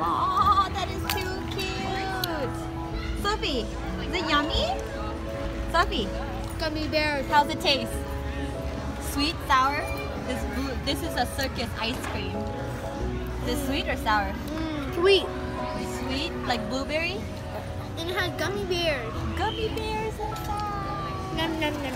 Oh, that is too cute. Sophie, is it yummy? Sophie. Gummy bears. How's it taste? Sweet, sour? This blue, this is a circus ice cream. Is it sweet or sour? Mm. Sweet. Sweet, like blueberry? And it has gummy bears. Gummy bears inside. Nom, nom, nom.